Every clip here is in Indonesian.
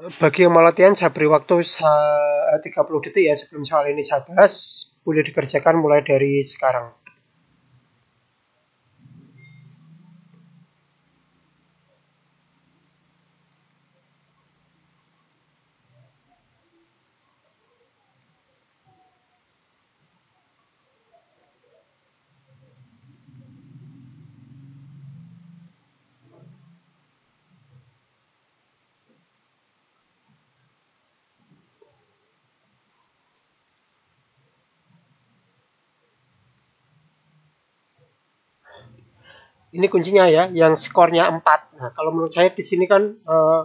Bagi yang mau latihan, saya beri waktu 30 detik ya sebelum soal ini saya bahas. Boleh dikerjakan mulai dari sekarang. Ini kuncinya ya, yang skornya 4. Nah, kalau menurut saya di sini kan eh,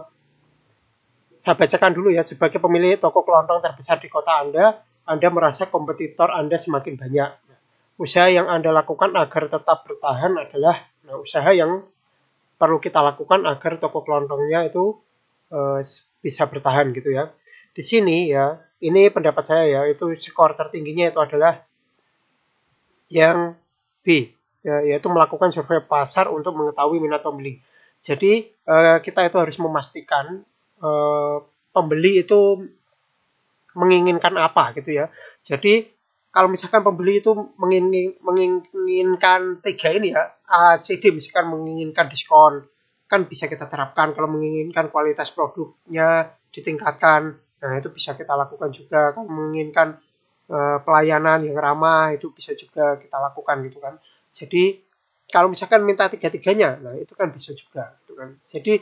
saya bacakan dulu ya, sebagai pemilik toko kelontong terbesar di kota Anda, Anda merasa kompetitor Anda semakin banyak. Usaha yang Anda lakukan agar tetap bertahan adalah nah, usaha yang perlu kita lakukan agar toko kelontongnya itu eh, bisa bertahan gitu ya. Di sini ya, ini pendapat saya ya, itu skor tertingginya itu adalah yang B yaitu melakukan survei pasar untuk mengetahui minat pembeli. Jadi uh, kita itu harus memastikan uh, pembeli itu menginginkan apa gitu ya. Jadi kalau misalkan pembeli itu mengingin, menginginkan tiga ini ya, A, C, D misalkan menginginkan diskon, kan bisa kita terapkan. Kalau menginginkan kualitas produknya ditingkatkan, nah itu bisa kita lakukan juga. Kalau menginginkan uh, pelayanan yang ramah, itu bisa juga kita lakukan gitu kan. Jadi kalau misalkan minta tiga-tiganya, nah itu kan bisa juga. Gitu kan. Jadi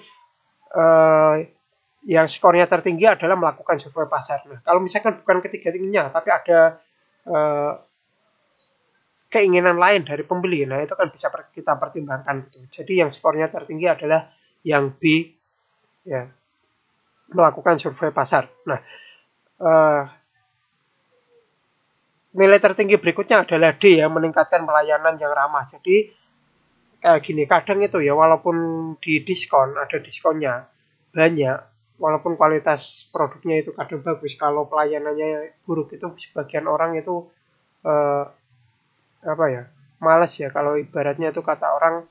eh, yang skornya tertinggi adalah melakukan survei pasar. Nah, kalau misalkan bukan ketiga-tiganya, tapi ada eh, keinginan lain dari pembeli, nah itu kan bisa kita pertimbangkan. Gitu. Jadi yang skornya tertinggi adalah yang B, ya melakukan survei pasar. Nah, eh, nilai tertinggi berikutnya adalah D ya meningkatkan pelayanan yang ramah. Jadi kayak gini kadang itu ya walaupun di diskon ada diskonnya banyak walaupun kualitas produknya itu kadang bagus kalau pelayanannya buruk itu sebagian orang itu eh, apa ya males ya kalau ibaratnya itu kata orang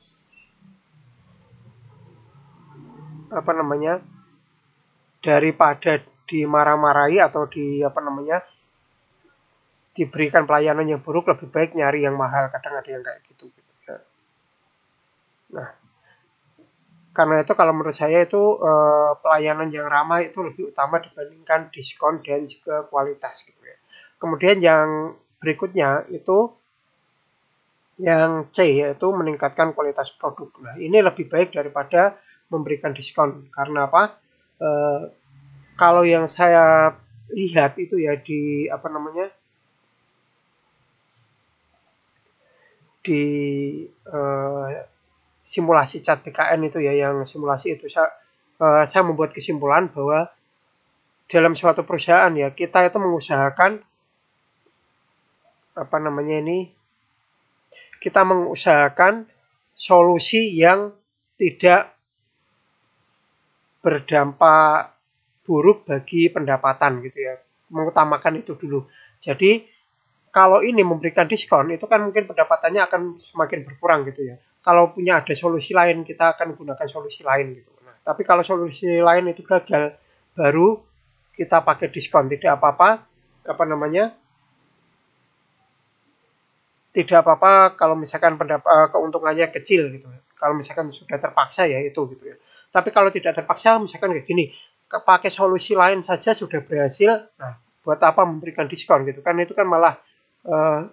apa namanya daripada dimarah-marahi atau di apa namanya diberikan pelayanan yang buruk lebih baik nyari yang mahal. Kadang ada yang kayak gitu, ya. nah karena itu kalau menurut saya itu eh, pelayanan yang ramah itu lebih utama dibandingkan diskon dan juga kualitas gitu ya. Kemudian yang berikutnya itu yang C yaitu meningkatkan kualitas produk. Nah ini lebih baik daripada memberikan diskon. Karena apa? Eh, kalau yang saya lihat itu ya di apa namanya di uh, simulasi cat PKN itu ya yang simulasi itu. Saya uh, saya membuat kesimpulan bahwa dalam suatu perusahaan ya kita itu mengusahakan apa namanya ini kita mengusahakan solusi yang tidak berdampak buruk bagi pendapatan gitu ya. Mengutamakan itu dulu. Jadi kalau ini memberikan diskon itu kan mungkin pendapatannya akan semakin berkurang gitu ya. Kalau punya ada solusi lain kita akan gunakan solusi lain gitu. Nah, tapi kalau solusi lain itu gagal baru kita pakai diskon tidak apa-apa apa namanya tidak apa-apa kalau misalkan pendapat eh, keuntungannya kecil gitu. Kalau misalkan sudah terpaksa ya itu gitu ya. Tapi kalau tidak terpaksa misalkan kayak gini, pakai solusi lain saja sudah berhasil. Nah, buat apa memberikan diskon gitu kan itu kan malah uh,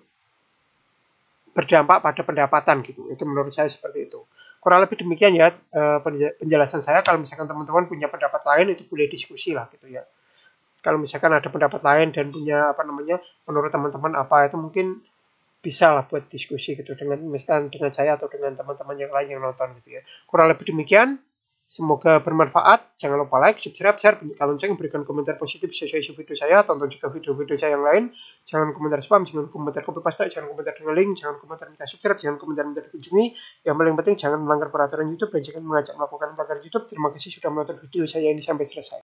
berdampak pada pendapatan gitu. Itu menurut saya seperti itu. Kurang lebih demikian ya uh, penjelasan saya. Kalau misalkan teman-teman punya pendapat lain itu boleh diskusi lah gitu ya. Kalau misalkan ada pendapat lain dan punya apa namanya menurut teman-teman apa itu mungkin bisa lah buat diskusi gitu dengan misalkan dengan saya atau dengan teman-teman yang lain yang nonton gitu ya. Kurang lebih demikian. Semoga bermanfaat. Jangan lupa like, subscribe, share, bunyikan lonceng, berikan komentar positif sesuai isu video saya. Tonton juga video-video saya yang lain. Jangan komentar spam, jangan komentar copy paste, jangan komentar dengan link, jangan komentar minta subscribe, jangan komentar minta dikunjungi. Yang paling penting jangan melanggar peraturan YouTube dan jangan mengajak melakukan pelanggaran YouTube. Terima kasih sudah menonton video saya ini sampai selesai.